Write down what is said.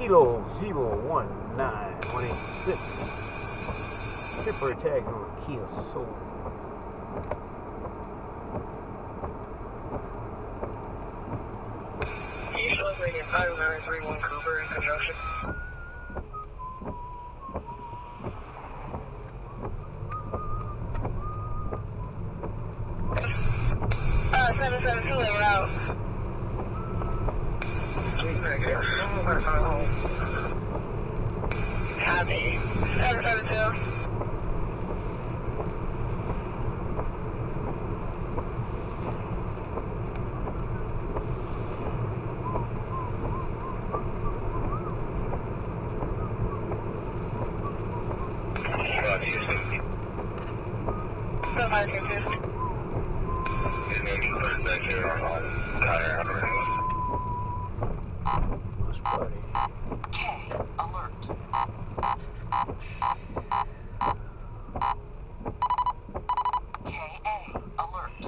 Kilo zero one nine one eight six. Temporary tags on the Kia Soul. You should look like a 5931 Cooper in conjunction. Uh, 772 they were out. Copy. 772. Somebody confused. What's buddy? K alert. KA alert.